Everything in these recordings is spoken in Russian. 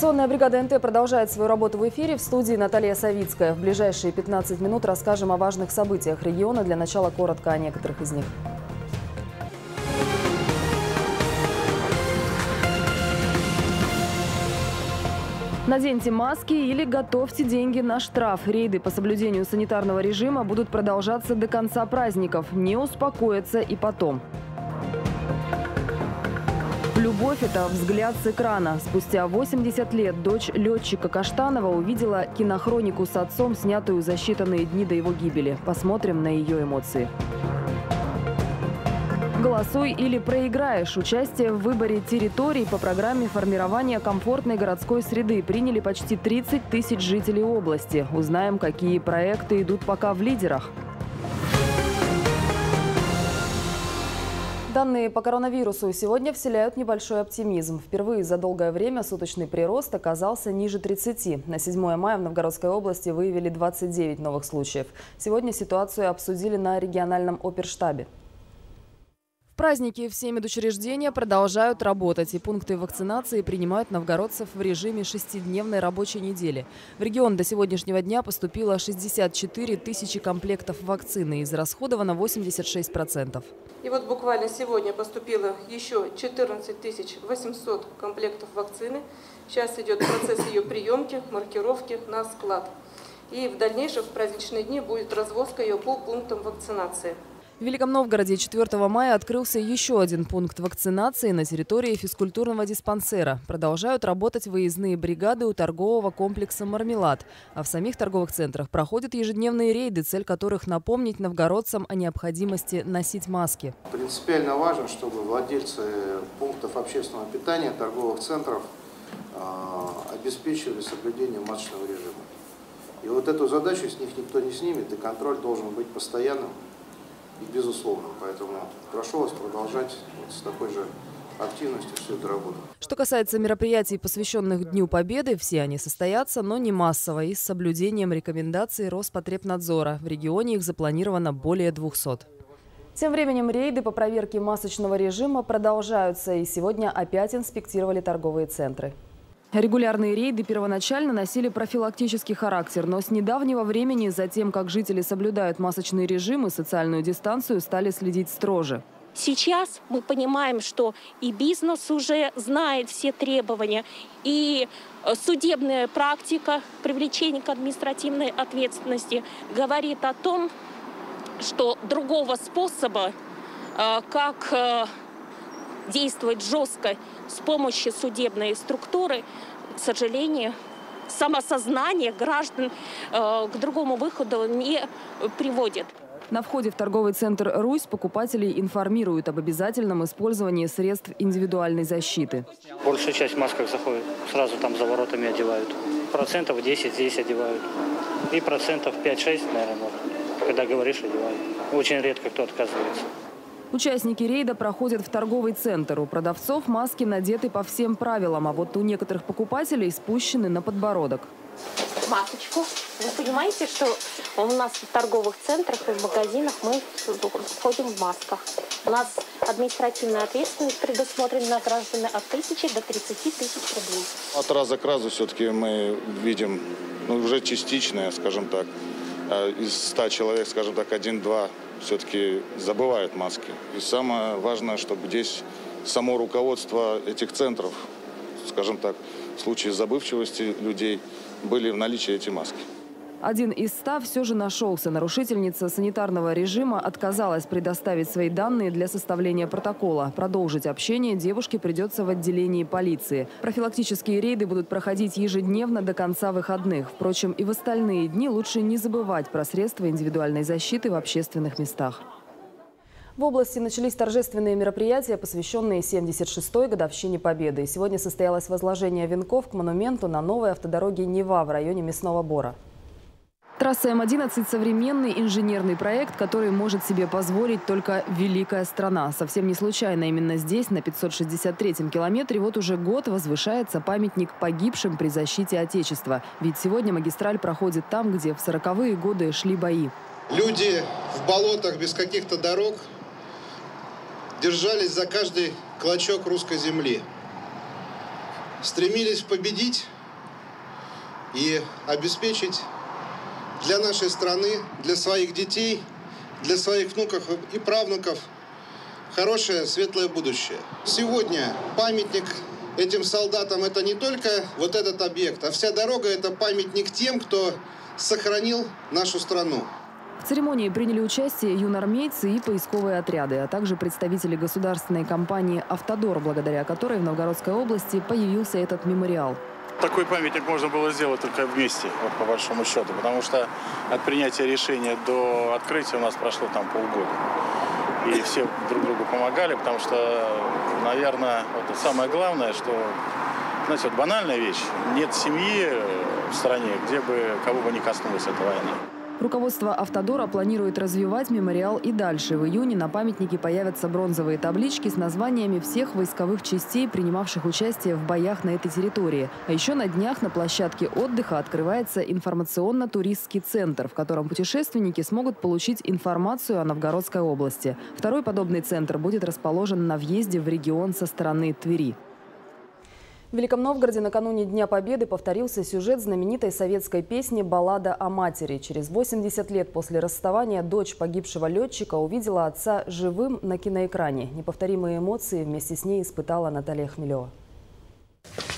Информационная бригада НТ продолжает свою работу в эфире. В студии Наталья Савицкая. В ближайшие 15 минут расскажем о важных событиях региона. Для начала коротко о некоторых из них. Наденьте маски или готовьте деньги на штраф. Рейды по соблюдению санитарного режима будут продолжаться до конца праздников. Не успокоятся и потом. Любовь – это взгляд с экрана. Спустя 80 лет дочь летчика Каштанова увидела кинохронику с отцом, снятую за считанные дни до его гибели. Посмотрим на ее эмоции. Голосуй или проиграешь. Участие в выборе территорий по программе формирования комфортной городской среды приняли почти 30 тысяч жителей области. Узнаем, какие проекты идут пока в лидерах. Данные по коронавирусу сегодня вселяют небольшой оптимизм. Впервые за долгое время суточный прирост оказался ниже 30. На 7 мая в Новгородской области выявили 29 новых случаев. Сегодня ситуацию обсудили на региональном оперштабе праздники все медучреждения продолжают работать, и пункты вакцинации принимают новгородцев в режиме шестидневной рабочей недели. В регион до сегодняшнего дня поступило 64 тысячи комплектов вакцины, израсходовано 86%. И вот буквально сегодня поступило еще 14 800 комплектов вакцины. Сейчас идет процесс ее приемки, маркировки на склад. И в дальнейшем в праздничные дни будет развозка ее по пунктам вакцинации. В Великом Новгороде 4 мая открылся еще один пункт вакцинации на территории физкультурного диспансера. Продолжают работать выездные бригады у торгового комплекса «Мармелад». А в самих торговых центрах проходят ежедневные рейды, цель которых напомнить новгородцам о необходимости носить маски. Принципиально важно, чтобы владельцы пунктов общественного питания, торговых центров а, обеспечивали соблюдение масочного режима. И вот эту задачу с них никто не снимет, и контроль должен быть постоянным безусловно. Поэтому прошу вас продолжать вот с такой же активностью всю эту работу. Что касается мероприятий, посвященных Дню Победы, все они состоятся, но не массово и с соблюдением рекомендаций Роспотребнадзора. В регионе их запланировано более 200. Тем временем рейды по проверке масочного режима продолжаются, и сегодня опять инспектировали торговые центры. Регулярные рейды первоначально носили профилактический характер, но с недавнего времени, за тем, как жители соблюдают масочный режим и социальную дистанцию, стали следить строже. Сейчас мы понимаем, что и бизнес уже знает все требования, и э, судебная практика привлечения к административной ответственности говорит о том, что другого способа, э, как э, действовать жестко с помощью судебной структуры, к сожалению, самосознание граждан э, к другому выходу не приводит. На входе в торговый центр «Русь» покупателей информируют об обязательном использовании средств индивидуальной защиты. Большая часть в масках заходит, сразу там за воротами одевают. Процентов 10 здесь одевают. И процентов 5-6, наверное, когда говоришь, одевают. Очень редко кто отказывается. Участники рейда проходят в торговый центр. У продавцов маски надеты по всем правилам, а вот у некоторых покупателей спущены на подбородок. Масочку. Вы понимаете, что у нас в торговых центрах и в магазинах мы входим в масках. У нас административная ответственность предусмотрена на граждан от тысячи до 30 тысяч рублей. От раза к разу все-таки мы видим ну, уже частичное, скажем так. А из 100 человек, скажем так, один-два все-таки забывают маски. И самое важное, чтобы здесь само руководство этих центров, скажем так, в случае забывчивости людей, были в наличии эти маски. Один из ста все же нашелся. Нарушительница санитарного режима отказалась предоставить свои данные для составления протокола. Продолжить общение девушке придется в отделении полиции. Профилактические рейды будут проходить ежедневно до конца выходных. Впрочем, и в остальные дни лучше не забывать про средства индивидуальной защиты в общественных местах. В области начались торжественные мероприятия, посвященные 76-й годовщине Победы. Сегодня состоялось возложение венков к монументу на новой автодороге Нева в районе Мясного Бора. Трасса М-11 – современный инженерный проект, который может себе позволить только великая страна. Совсем не случайно именно здесь, на 563-м километре, вот уже год возвышается памятник погибшим при защите Отечества. Ведь сегодня магистраль проходит там, где в 40-е годы шли бои. Люди в болотах без каких-то дорог держались за каждый клочок русской земли. Стремились победить и обеспечить для нашей страны, для своих детей, для своих внуков и правнуков хорошее, светлое будущее. Сегодня памятник этим солдатам это не только вот этот объект, а вся дорога это памятник тем, кто сохранил нашу страну. В церемонии приняли участие юнормейцы и поисковые отряды, а также представители государственной компании «Автодор», благодаря которой в Новгородской области появился этот мемориал. Такой памятник можно было сделать только вместе, вот по большому счету, потому что от принятия решения до открытия у нас прошло там полгода. И все друг другу помогали, потому что, наверное, вот самое главное, что, знаете, вот банальная вещь, нет семьи в стране, где бы кого бы не коснулась эта война. Руководство «Автодора» планирует развивать мемориал и дальше. В июне на памятнике появятся бронзовые таблички с названиями всех войсковых частей, принимавших участие в боях на этой территории. А еще на днях на площадке отдыха открывается информационно-туристский центр, в котором путешественники смогут получить информацию о Новгородской области. Второй подобный центр будет расположен на въезде в регион со стороны Твери. В Великом Новгороде накануне Дня Победы повторился сюжет знаменитой советской песни «Баллада о матери». Через 80 лет после расставания дочь погибшего летчика увидела отца живым на киноэкране. Неповторимые эмоции вместе с ней испытала Наталья Хмелева.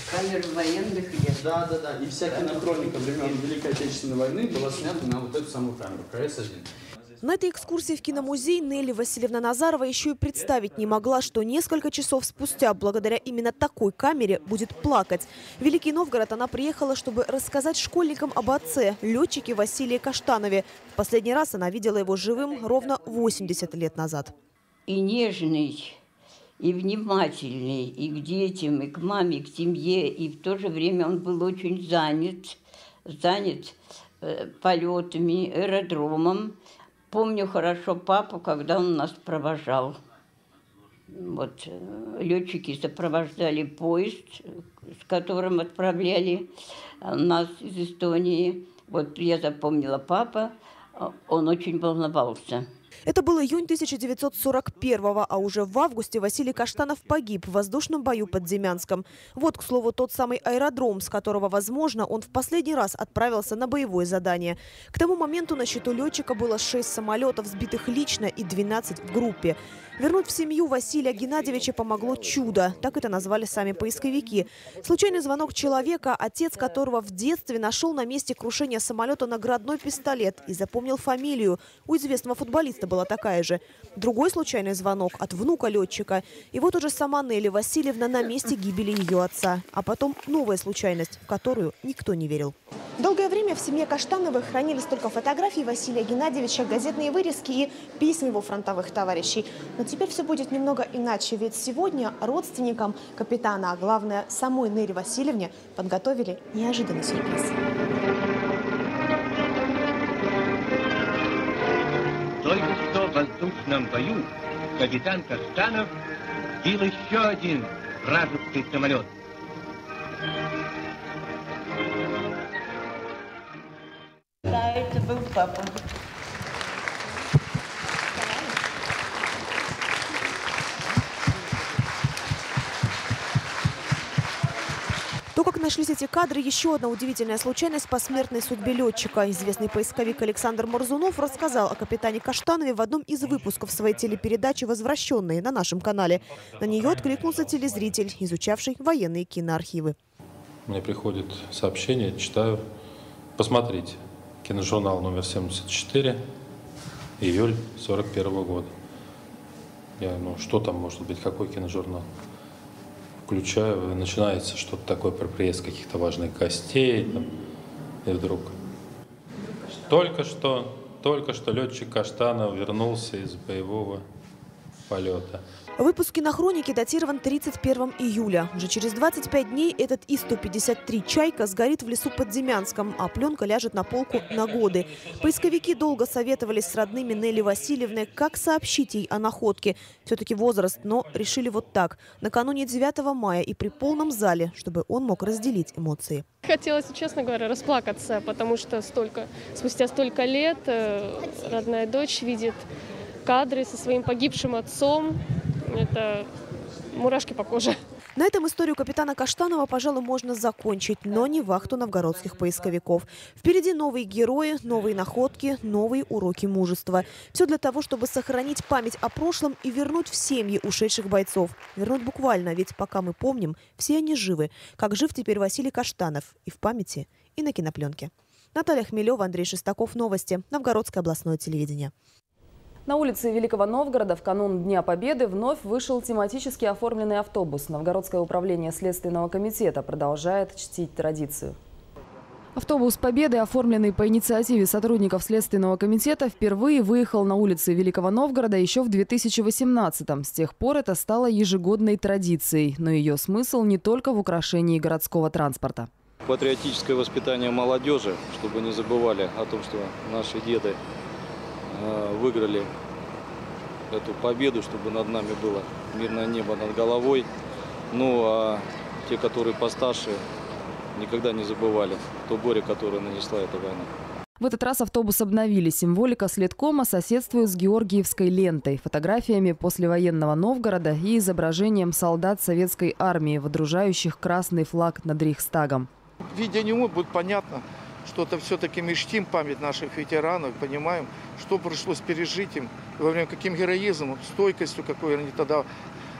Камеры военных лет. Да, да, да. И вся кинохроника времен Великой Отечественной войны была снята на вот эту самую камеру, КС-1. На этой экскурсии в киномузей Нелли Васильевна Назарова еще и представить не могла, что несколько часов спустя, благодаря именно такой камере, будет плакать. В Великий Новгород она приехала, чтобы рассказать школьникам об отце, летчике Василии Каштанове. В последний раз она видела его живым ровно 80 лет назад. И нежный, и внимательный, и к детям, и к маме, и к семье. И в то же время он был очень занят, занят э, полетами, аэродромом. Помню хорошо папу, когда он нас провожал. Вот э, летчики сопровождали поезд, с которым отправляли э, нас из Эстонии. Вот я запомнила папа, э, он очень волновался. Это был июнь 1941-го, а уже в августе Василий Каштанов погиб в воздушном бою под Демянском. Вот, к слову, тот самый аэродром, с которого, возможно, он в последний раз отправился на боевое задание. К тому моменту на счету летчика было 6 самолетов, сбитых лично, и 12 в группе. Вернуть в семью Василия Геннадьевича помогло чудо. Так это назвали сами поисковики. Случайный звонок человека, отец которого в детстве нашел на месте крушения самолета наградной пистолет и запомнил фамилию. У известного футболиста была такая же. Другой случайный звонок от внука летчика. И вот уже сама Нелли Васильевна на месте гибели ее отца. А потом новая случайность, в которую никто не верил. Долгое время в семье Каштановых хранились только фотографии Василия Геннадьевича, газетные вырезки и письма его фронтовых товарищей. Но теперь все будет немного иначе, ведь сегодня родственникам капитана, а главное самой Нелли Васильевне, подготовили неожиданный сюрприз. Воздушном бою капитан Каштанов сбил еще один вражеский самолет. Да, это был папа. Нашлись эти кадры, еще одна удивительная случайность посмертной судьбе летчика. Известный поисковик Александр Морзунов рассказал о капитане Каштанове в одном из выпусков своей телепередачи «Возвращенные» на нашем канале. На нее откликнулся телезритель, изучавший военные киноархивы. Мне приходит сообщение, читаю. Посмотрите. Киножурнал номер 74, июль 41 года. Я, ну, что там может быть, какой киножурнал? Включаю, начинается что-то такое про приезд каких-то важных гостей. Там, и вдруг. Только что, только что летчик Каштанов вернулся из боевого полета. Выпуск кинохроники датирован 31 июля. Уже через 25 дней этот И-153 «Чайка» сгорит в лесу под Демянском, а пленка ляжет на полку на годы. Поисковики долго советовались с родными Нелли Васильевны, как сообщить ей о находке. Все-таки возраст, но решили вот так. Накануне 9 мая и при полном зале, чтобы он мог разделить эмоции. Хотелось, честно говоря, расплакаться, потому что столько, спустя столько лет э, родная дочь видит кадры со своим погибшим отцом, это мурашки по коже. На этом историю капитана Каштанова, пожалуй, можно закончить, но не вахту новгородских поисковиков. Впереди новые герои, новые находки, новые уроки мужества. Все для того, чтобы сохранить память о прошлом и вернуть в семьи ушедших бойцов. Вернуть буквально, ведь пока мы помним, все они живы. Как жив теперь Василий Каштанов и в памяти, и на кинопленке. Наталья Хмелева, Андрей Шестаков. Новости. Новгородское областное телевидение. На улице Великого Новгорода в канун Дня Победы вновь вышел тематически оформленный автобус. Новгородское управление Следственного комитета продолжает чтить традицию. Автобус Победы, оформленный по инициативе сотрудников Следственного комитета, впервые выехал на улицы Великого Новгорода еще в 2018-м. С тех пор это стало ежегодной традицией, но ее смысл не только в украшении городского транспорта. Патриотическое воспитание молодежи, чтобы не забывали о том, что наши деды выиграли эту победу, чтобы над нами было мирное небо над головой. Ну а те, которые постарше, никогда не забывали то горе, которое нанесла эта война. В этот раз автобус обновили. Символика следкома соседствует с георгиевской лентой, фотографиями послевоенного Новгорода и изображением солдат советской армии, водружающих красный флаг над Рейхстагом. Видя него будет понятно, что это все-таки мы чтим память наших ветеранов, понимаем, что пришлось пережить им, во время каким героизмом, стойкостью, какой они тогда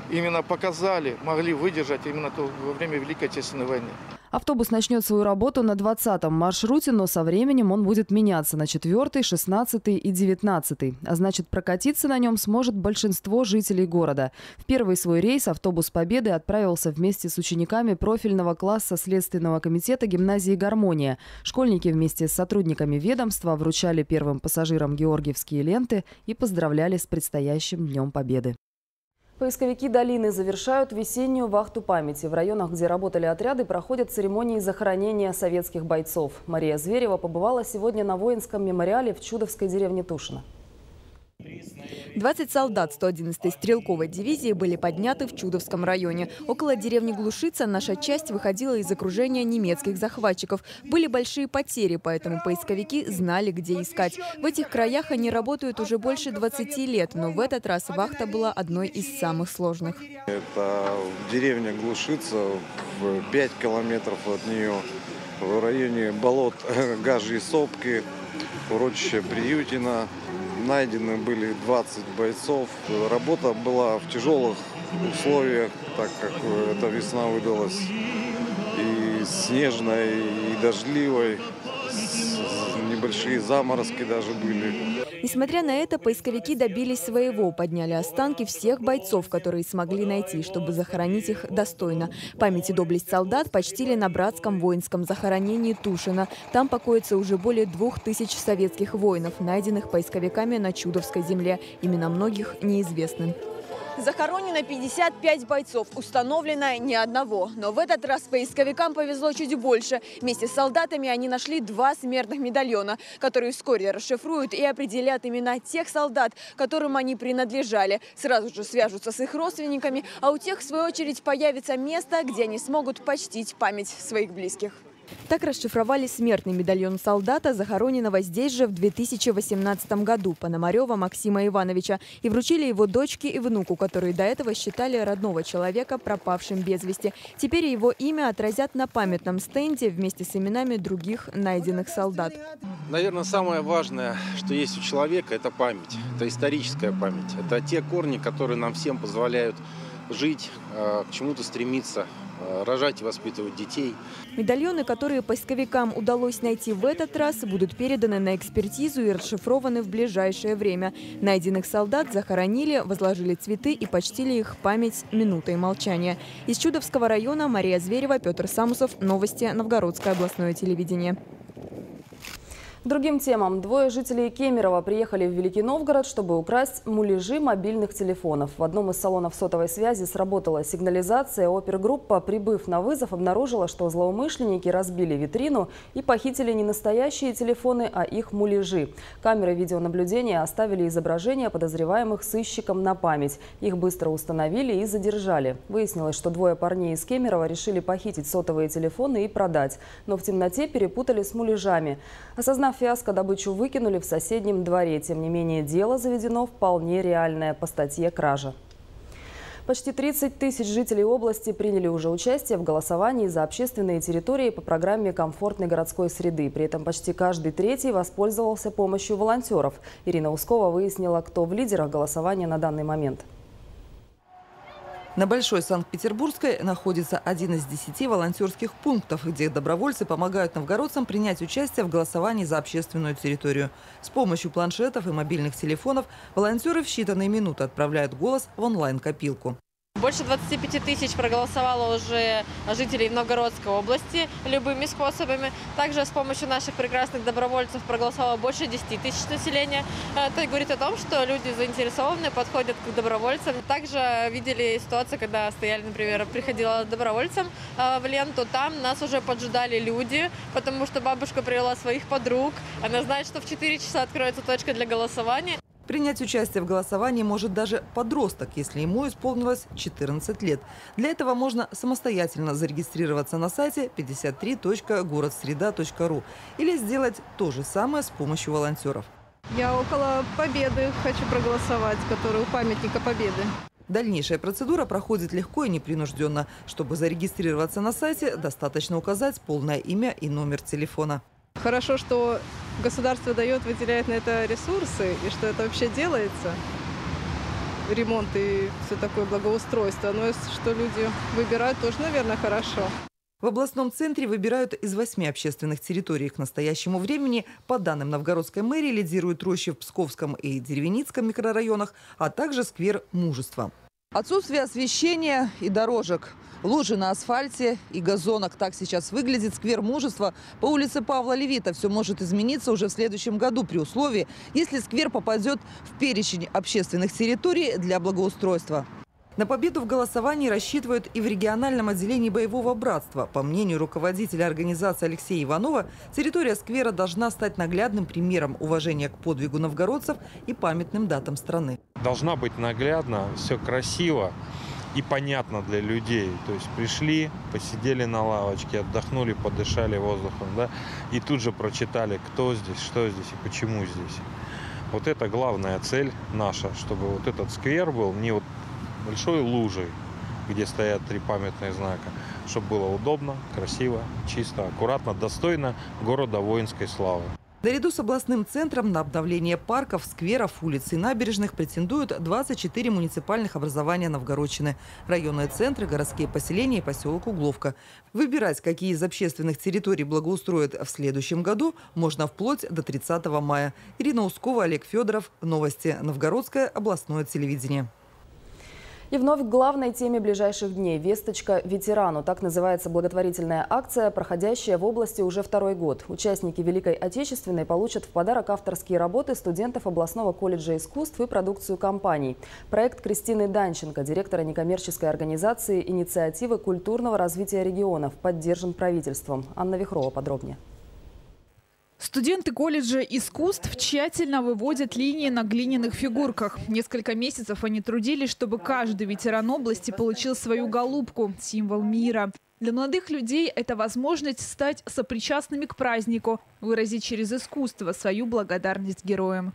именно показали, могли выдержать именно то, во время Великой Отечественной войны. Автобус начнет свою работу на 20-м маршруте, но со временем он будет меняться на 4, 16 и 19. А значит, прокатиться на нем сможет большинство жителей города. В первый свой рейс автобус «Победы» отправился вместе с учениками профильного класса Следственного комитета гимназии «Гармония». Школьники вместе с сотрудниками ведомства вручали первым пассажирам георгиевские ленты и поздравляли с предстоящим Днем Победы. Поисковики долины завершают весеннюю вахту памяти. В районах, где работали отряды, проходят церемонии захоронения советских бойцов. Мария Зверева побывала сегодня на воинском мемориале в Чудовской деревне Тушино. 20 солдат 111-й стрелковой дивизии были подняты в Чудовском районе. Около деревни Глушица наша часть выходила из окружения немецких захватчиков. Были большие потери, поэтому поисковики знали, где искать. В этих краях они работают уже больше 20 лет, но в этот раз вахта была одной из самых сложных. Это деревня Глушица, в 5 километров от нее, в районе болот Гажи и Сопки, урочище Приютина найдены были 20 бойцов. Работа была в тяжелых условиях, так как эта весна выдалась и снежной, и дождливой небольшие заморозки даже были. Несмотря на это, поисковики добились своего, подняли останки всех бойцов, которые смогли найти, чтобы захоронить их достойно. Память и доблесть солдат почтили на братском воинском захоронении Тушина. Там покоится уже более двух тысяч советских воинов, найденных поисковиками на Чудовской земле. Имена многих неизвестны. Захоронено 55 бойцов, установлено ни одного. Но в этот раз поисковикам повезло чуть больше. Вместе с солдатами они нашли два смертных медальона, которые вскоре расшифруют и определят имена тех солдат, которым они принадлежали. Сразу же свяжутся с их родственниками, а у тех, в свою очередь, появится место, где они смогут почтить память своих близких. Так расшифровали смертный медальон солдата, захороненного здесь же в 2018 году, Пономарева Максима Ивановича, и вручили его дочке и внуку, которые до этого считали родного человека пропавшим без вести. Теперь его имя отразят на памятном стенде вместе с именами других найденных солдат. Наверное, самое важное, что есть у человека, это память, это историческая память. Это те корни, которые нам всем позволяют жить, э, к чему-то стремиться, Э, рожать и воспитывать детей. Медальоны, которые поисковикам удалось найти в этот раз, будут переданы на экспертизу и расшифрованы в ближайшее время. Найденных солдат захоронили, возложили цветы и почтили их память минутой молчания. Из Чудовского района Мария Зверева, Петр Самусов. Новости Новгородское областное телевидение. Другим темам. Двое жителей Кемерово приехали в Великий Новгород, чтобы украсть муляжи мобильных телефонов. В одном из салонов сотовой связи сработала сигнализация. Опергруппа, прибыв на вызов, обнаружила, что злоумышленники разбили витрину и похитили не настоящие телефоны, а их муляжи. Камеры видеонаблюдения оставили изображения подозреваемых сыщикам на память. Их быстро установили и задержали. Выяснилось, что двое парней из Кемерово решили похитить сотовые телефоны и продать. Но в темноте перепутали с муляжами. Осознав фиаско добычу выкинули в соседнем дворе. Тем не менее, дело заведено вполне реальное по статье «Кража». Почти 30 тысяч жителей области приняли уже участие в голосовании за общественные территории по программе комфортной городской среды. При этом почти каждый третий воспользовался помощью волонтеров. Ирина Ускова выяснила, кто в лидерах голосования на данный момент. На Большой Санкт-Петербургской находится один из десяти волонтерских пунктов, где добровольцы помогают новгородцам принять участие в голосовании за общественную территорию. С помощью планшетов и мобильных телефонов волонтеры в считанные минуты отправляют голос в онлайн-копилку. Больше 25 тысяч проголосовало уже жителей Новгородской области любыми способами. Также с помощью наших прекрасных добровольцев проголосовало больше 10 тысяч населения. Это говорит о том, что люди заинтересованы, подходят к добровольцам. Также видели ситуацию, когда стояли, например, приходила добровольцам э, в ленту, там нас уже поджидали люди, потому что бабушка привела своих подруг. Она знает, что в 4 часа откроется точка для голосования. Принять участие в голосовании может даже подросток, если ему исполнилось 14 лет. Для этого можно самостоятельно зарегистрироваться на сайте 53.городсреда.ру или сделать то же самое с помощью волонтеров. Я около Победы хочу проголосовать, который у памятника Победы. Дальнейшая процедура проходит легко и непринужденно. Чтобы зарегистрироваться на сайте, достаточно указать полное имя и номер телефона. Хорошо, что государство дает, выделяет на это ресурсы, и что это вообще делается. Ремонт и все такое благоустройство. Но что люди выбирают, тоже, наверное, хорошо. В областном центре выбирают из восьми общественных территорий. К настоящему времени, по данным новгородской мэрии, лидируют рощи в Псковском и Деревеницком микрорайонах, а также сквер Мужества. Отсутствие освещения и дорожек. Лужи на асфальте и газонах. Так сейчас выглядит сквер мужества по улице Павла Левита. Все может измениться уже в следующем году при условии, если сквер попадет в перечень общественных территорий для благоустройства. На победу в голосовании рассчитывают и в региональном отделении боевого братства. По мнению руководителя организации Алексея Иванова, территория сквера должна стать наглядным примером уважения к подвигу новгородцев и памятным датам страны. Должна быть наглядно, все красиво и понятно для людей. То есть пришли, посидели на лавочке, отдохнули, подышали воздухом, да, и тут же прочитали, кто здесь, что здесь и почему здесь. Вот это главная цель наша, чтобы вот этот сквер был не вот большой лужей, где стоят три памятных знака, чтобы было удобно, красиво, чисто, аккуратно, достойно города воинской славы. Наряду с областным центром на обновление парков, скверов, улиц и набережных претендуют 24 муниципальных образования Новгородчины. Районные центры, городские поселения и поселок Угловка. Выбирать, какие из общественных территорий благоустроят в следующем году, можно вплоть до 30 мая. Ирина Ускова, Олег Федоров. Новости. Новгородское областное телевидение. И вновь к главной теме ближайших дней – «Весточка ветерану». Так называется благотворительная акция, проходящая в области уже второй год. Участники Великой Отечественной получат в подарок авторские работы студентов областного колледжа искусств и продукцию компаний. Проект Кристины Данченко, директора некоммерческой организации «Инициативы культурного развития регионов», поддержан правительством. Анна Вихрова подробнее. Студенты колледжа искусств тщательно выводят линии на глиняных фигурках. Несколько месяцев они трудились, чтобы каждый ветеран области получил свою голубку – символ мира. Для молодых людей это возможность стать сопричастными к празднику, выразить через искусство свою благодарность героям.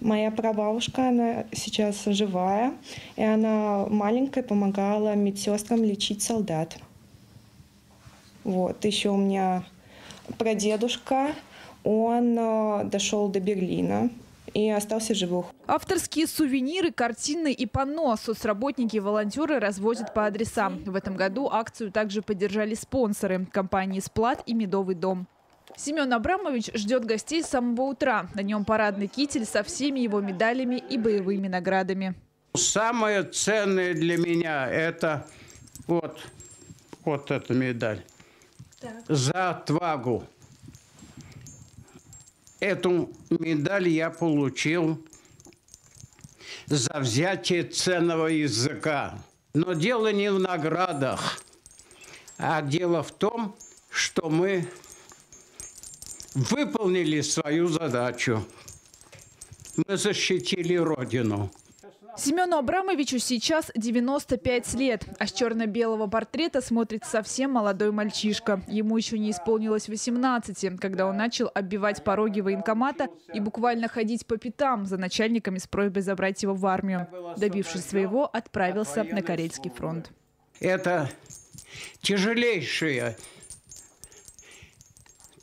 Моя прабабушка, она сейчас живая, и она маленькая помогала медсестрам лечить солдат. Вот, еще у меня прадедушка, он э, дошел до Берлина и остался живых. Авторские сувениры, картины и панно соцработники и волонтеры развозят по адресам. В этом году акцию также поддержали спонсоры – компании «Сплат» и «Медовый дом». Семен Абрамович ждет гостей с самого утра. На нем парадный китель со всеми его медалями и боевыми наградами. Самое ценное для меня – это вот, вот эта медаль. Так. За отвагу эту медаль я получил за взятие ценного языка. Но дело не в наградах, а дело в том, что мы выполнили свою задачу. Мы защитили Родину. Семену Абрамовичу сейчас 95 лет, а с черно-белого портрета смотрит совсем молодой мальчишка. Ему еще не исполнилось 18, когда он начал оббивать пороги военкомата и буквально ходить по пятам за начальниками с просьбой забрать его в армию. Добившись своего, отправился на Карельский фронт. Это тяжелейшая,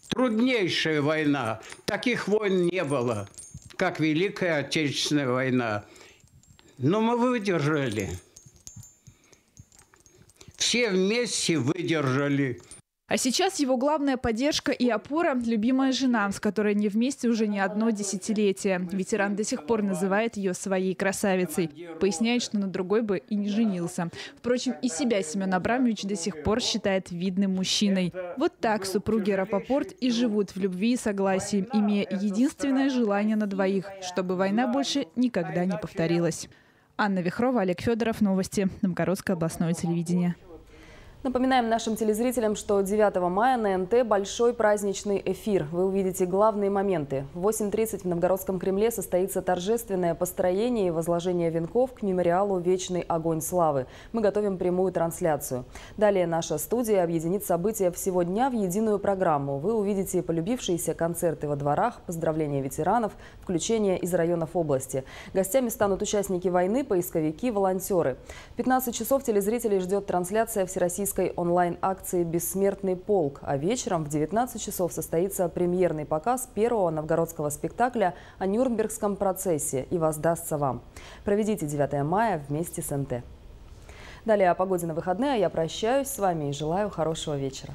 труднейшая война. Таких войн не было, как Великая Отечественная война. Но мы выдержали. Все вместе выдержали. А сейчас его главная поддержка и опора – любимая жена, с которой они вместе уже не одно десятилетие. Ветеран до сих пор называет ее своей красавицей. Поясняет, что на другой бы и не женился. Впрочем, и себя Семен Абрамович до сих пор считает видным мужчиной. Вот так супруги Рапопорт и живут в любви и согласии, имея единственное желание на двоих – чтобы война больше никогда не повторилась. Анна Вихрова, Олег Федоров. Новости. Новгородское областное телевидение. Напоминаем нашим телезрителям, что 9 мая на НТ большой праздничный эфир. Вы увидите главные моменты. В 8.30 в Новгородском Кремле состоится торжественное построение и возложение венков к мемориалу «Вечный огонь славы». Мы готовим прямую трансляцию. Далее наша студия объединит события всего дня в единую программу. Вы увидите полюбившиеся концерты во дворах, поздравления ветеранов, включение из районов области. Гостями станут участники войны, поисковики, волонтеры. В 15 часов телезрителей ждет трансляция всероссийской всероссийской онлайн-акции «Бессмертный полк», а вечером в 19 часов состоится премьерный показ первого новгородского спектакля о Нюрнбергском процессе «И воздастся вам». Проведите 9 мая вместе с НТ. Далее о погоде на выходные. Я прощаюсь с вами и желаю хорошего вечера.